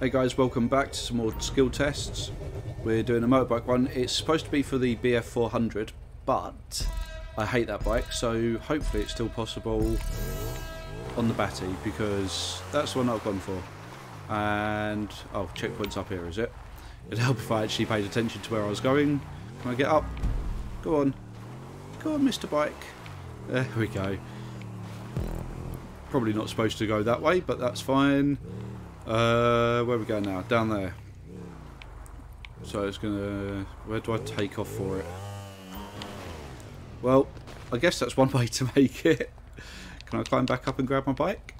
Hey guys, welcome back to some more skill tests. We're doing a motorbike one. It's supposed to be for the BF400, but I hate that bike, so hopefully it's still possible on the Bati because that's the one I've gone for. And oh, checkpoint's up here, is it? It'd help if I actually paid attention to where I was going. Can I get up? Go on, go on, Mr. Bike. There we go. Probably not supposed to go that way, but that's fine. Uh, where are we going now? Down there. So it's gonna... Where do I take off for it? Well, I guess that's one way to make it. Can I climb back up and grab my bike?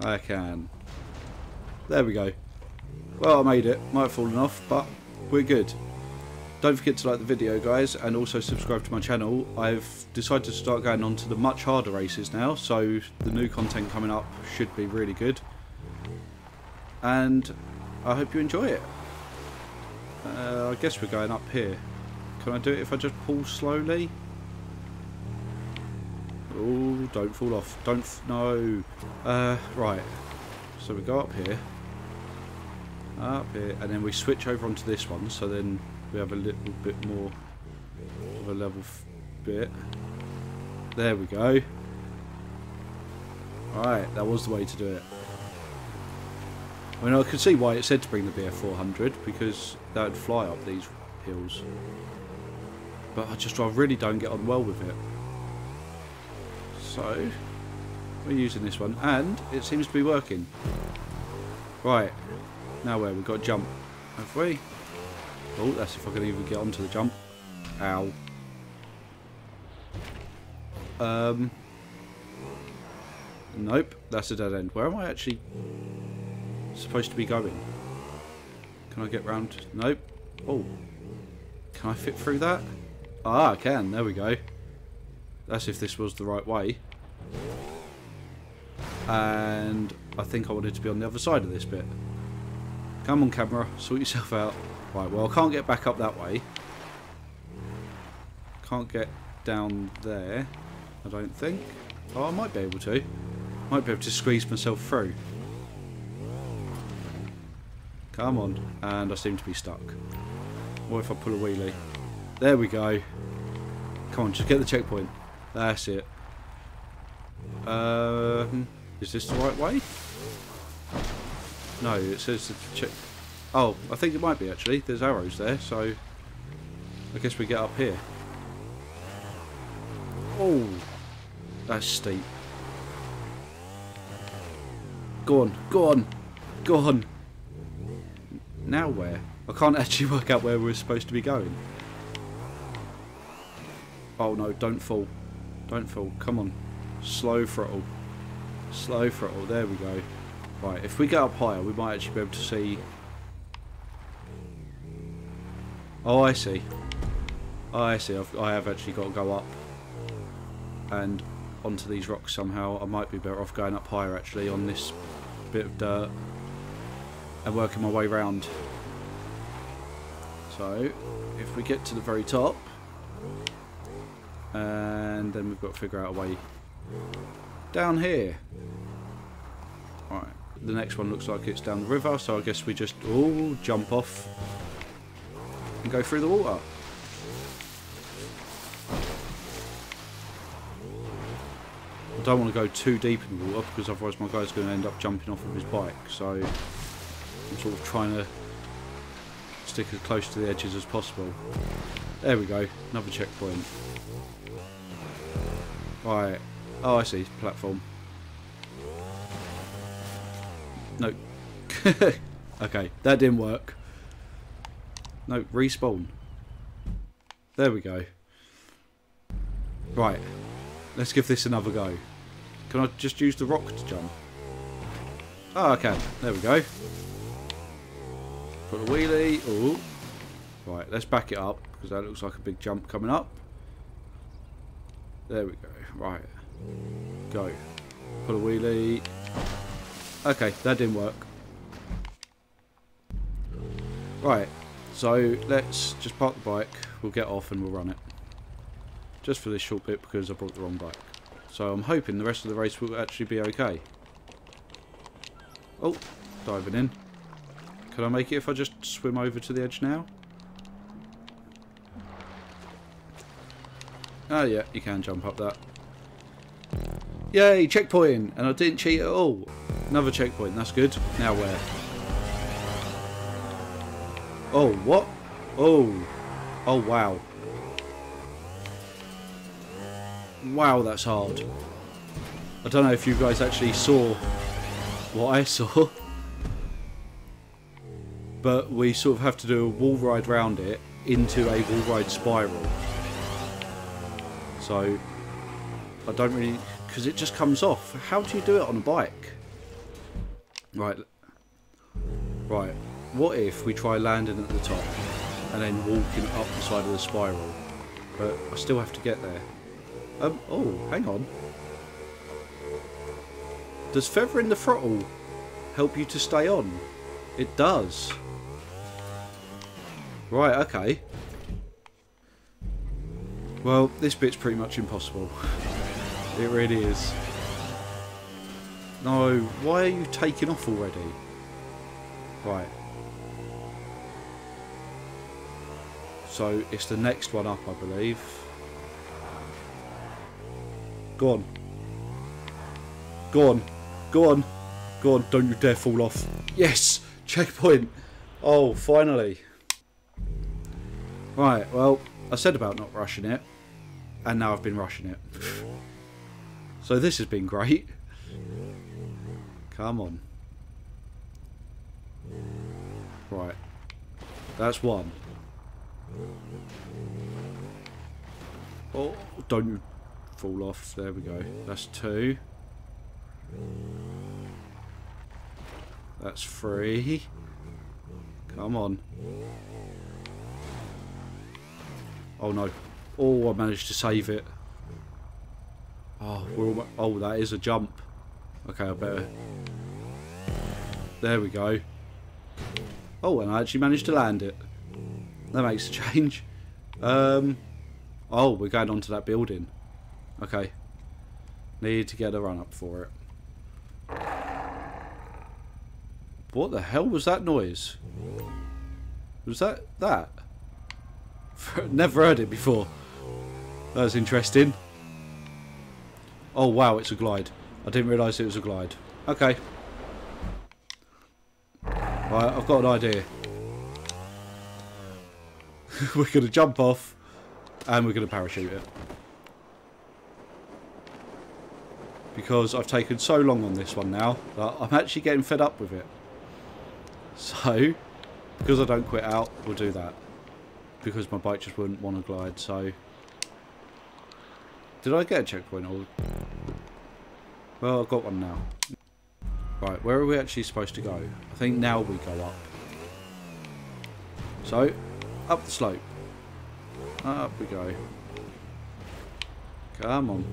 I can. There we go. Well, I made it. Might have fallen off, but we're good. Don't forget to like the video, guys, and also subscribe to my channel. I've decided to start going on to the much harder races now, so the new content coming up should be really good and I hope you enjoy it. Uh, I guess we're going up here. Can I do it if I just pull slowly? Oh, don't fall off. Don't, no. Uh, right. So we go up here. Up here, and then we switch over onto this one, so then we have a little bit more of a level bit. There we go. Alright, that was the way to do it. I mean, I could see why it said to bring the BF400 because that would fly up these hills. But I just, I really don't get on well with it. So, we're using this one, and it seems to be working. Right, now where? We've got to jump, have we? Oh, that's if I can even get onto the jump. Ow. Um. Nope, that's a dead end. Where am I actually supposed to be going? Can I get round? Nope. Oh. Can I fit through that? Ah, I can. There we go. That's if this was the right way. And I think I wanted to be on the other side of this bit. Come on, camera. Sort yourself out. Right, well, I can't get back up that way. Can't get down there, I don't think. Oh, I might be able to. Might be able to squeeze myself through. Come on. And I seem to be stuck. What if I pull a wheelie? There we go. Come on, just get the checkpoint. That's it. Um, is this the right way? No, it says to check. Oh, I think it might be actually. There's arrows there, so I guess we get up here. Oh, that's steep. Go on, go on, go on. Now where? I can't actually work out where we're supposed to be going. Oh no, don't fall. Don't fall. Come on. Slow throttle. Slow throttle. There we go. Right, if we get up higher, we might actually be able to see... Oh, I see. Oh, I see. I've, I have actually got to go up and onto these rocks somehow. I might be better off going up higher, actually, on this bit of dirt and working my way round. So, if we get to the very top, and then we've got to figure out a way down here. Alright, the next one looks like it's down the river, so I guess we just all jump off and go through the water. I don't want to go too deep in the water because otherwise my guy's going to end up jumping off of his bike. So I'm sort of trying to stick as close to the edges as possible. There we go, another checkpoint. Right, oh I see, platform. No. okay, that didn't work. No, respawn. There we go. Right, let's give this another go. Can I just use the rock to jump? Ah, oh, can. There we go. Put a wheelie. Oh. Right, let's back it up because that looks like a big jump coming up. There we go. Right. Go. Put a wheelie. Okay, that didn't work. Right, so let's just park the bike. We'll get off and we'll run it. Just for this short bit because I brought the wrong bike. So I'm hoping the rest of the race will actually be okay. Oh, diving in. Can I make it if I just swim over to the edge now? Oh yeah, you can jump up that. Yay, checkpoint! And I didn't cheat at all. Another checkpoint, that's good. Now where? Oh, what? Oh. Oh, wow. Wow, that's hard. I don't know if you guys actually saw what I saw. But we sort of have to do a wall ride round it into a wall ride spiral. So, I don't really... Because it just comes off. How do you do it on a bike? Right. Right. What if we try landing at the top and then walking up the side of the spiral? But I still have to get there. Um, oh, hang on. Does feathering the throttle help you to stay on? It does. Right, okay. Well, this bit's pretty much impossible. it really is. No, why are you taking off already? Right. So, it's the next one up, I believe. Go on. Go on. Go on. Go on, don't you dare fall off. Yes! Checkpoint! Oh, finally. Right, well, I said about not rushing it, and now I've been rushing it. so this has been great. Come on. Right. That's one. Oh, don't you fall off. There we go. That's two. That's three. Come on. Oh no. Oh, I managed to save it. Oh, we're oh, that is a jump. Okay, I better. There we go. Oh, and I actually managed to land it. That makes a change. Um, oh, we're going onto that building. Okay. Need to get a run up for it. What the hell was that noise? Was that that? Never heard it before. That's interesting. Oh wow, it's a glide. I didn't realise it was a glide. Okay. Right, I've got an idea. we're going to jump off and we're going to parachute it. Because I've taken so long on this one now that I'm actually getting fed up with it. So, because I don't quit out, we'll do that because my bike just wouldn't want to glide, so... Did I get a checkpoint? Or... Well, I've got one now. Right, where are we actually supposed to go? I think now we go up. So, up the slope. Up we go. Come on.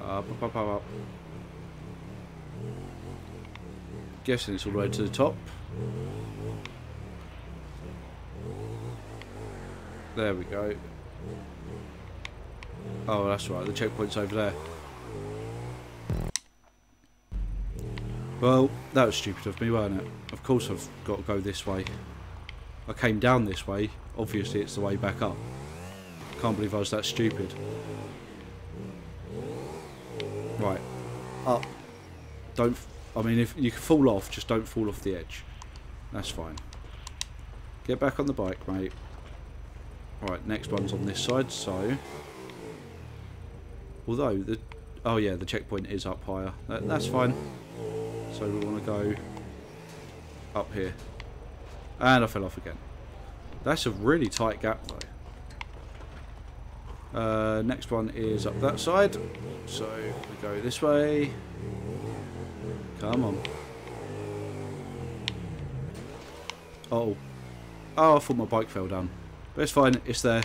Up, up, up, up, up. Guessing it's all the way to the top. There we go. Oh, that's right. The checkpoint's over there. Well, that was stupid of me, wasn't it? Of course I've got to go this way. I came down this way. Obviously it's the way back up. Can't believe I was that stupid. Right. Up. Don't... I mean, if you can fall off, just don't fall off the edge. That's fine. Get back on the bike, mate. Right, next one's on this side, so... Although, the... Oh yeah, the checkpoint is up higher. That, that's fine. So we want to go up here. And I fell off again. That's a really tight gap though. Uh, next one is up that side. So we go this way. Come on. Oh. Oh, I thought my bike fell down. But it's fine, it's there.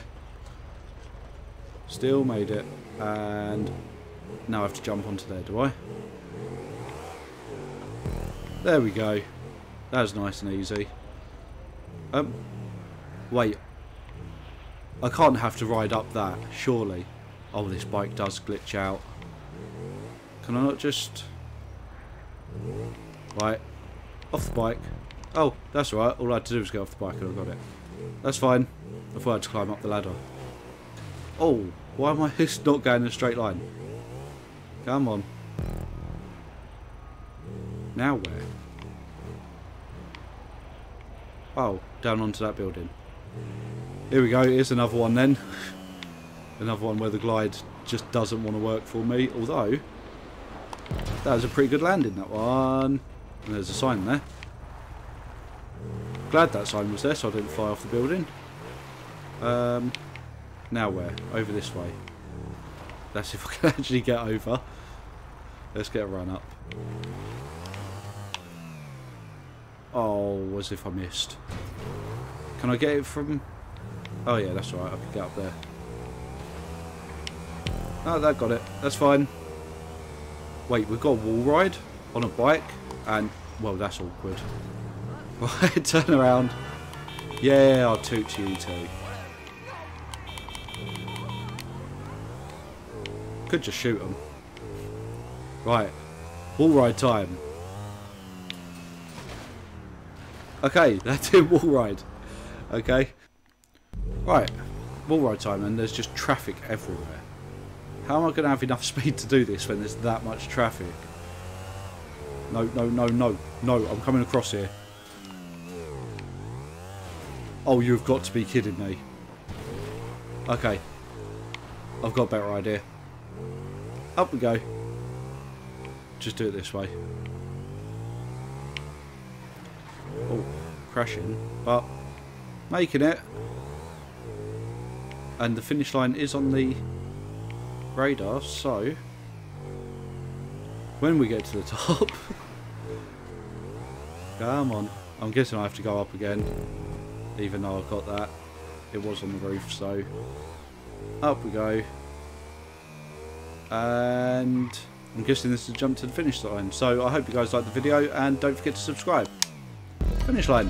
Still made it. And now I have to jump onto there, do I? There we go. That was nice and easy. Um, wait. I can't have to ride up that, surely. Oh, this bike does glitch out. Can I not just... Right. Off the bike. Oh, that's alright. All I had to do was get off the bike and I got it. That's fine. I thought had to climb up the ladder. Oh, why am I not going in a straight line? Come on. Now where? Oh, down onto that building. Here we go, here's another one then. another one where the glide just doesn't want to work for me, although that was a pretty good landing, that one. And there's a sign there. Glad that sign was there so I didn't fly off the building. Um, now where? Over this way. That's if I can actually get over. Let's get a run up. Oh, as if I missed. Can I get it from... Oh yeah, that's alright, I can get up there. Oh, that got it. That's fine. Wait, we've got a wall ride on a bike, and, well, that's awkward. Right, turn around. Yeah, I'll toot you too. Could just shoot them. Right, wall ride time. Okay, that's it, wall ride. Okay. Right, wall ride time, and there's just traffic everywhere. How am I going to have enough speed to do this when there's that much traffic? No, no, no, no, no, I'm coming across here. Oh, you've got to be kidding me. Okay. I've got a better idea. Up we go. Just do it this way. Oh, crashing. But, making it. And the finish line is on the radar, so... When we get to the top... come on. I'm guessing I have to go up again even though I've got that. It was on the roof, so up we go. And I'm guessing this is a jump to the finish line. So I hope you guys liked the video and don't forget to subscribe. Finish line.